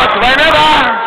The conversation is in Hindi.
मत बनेगा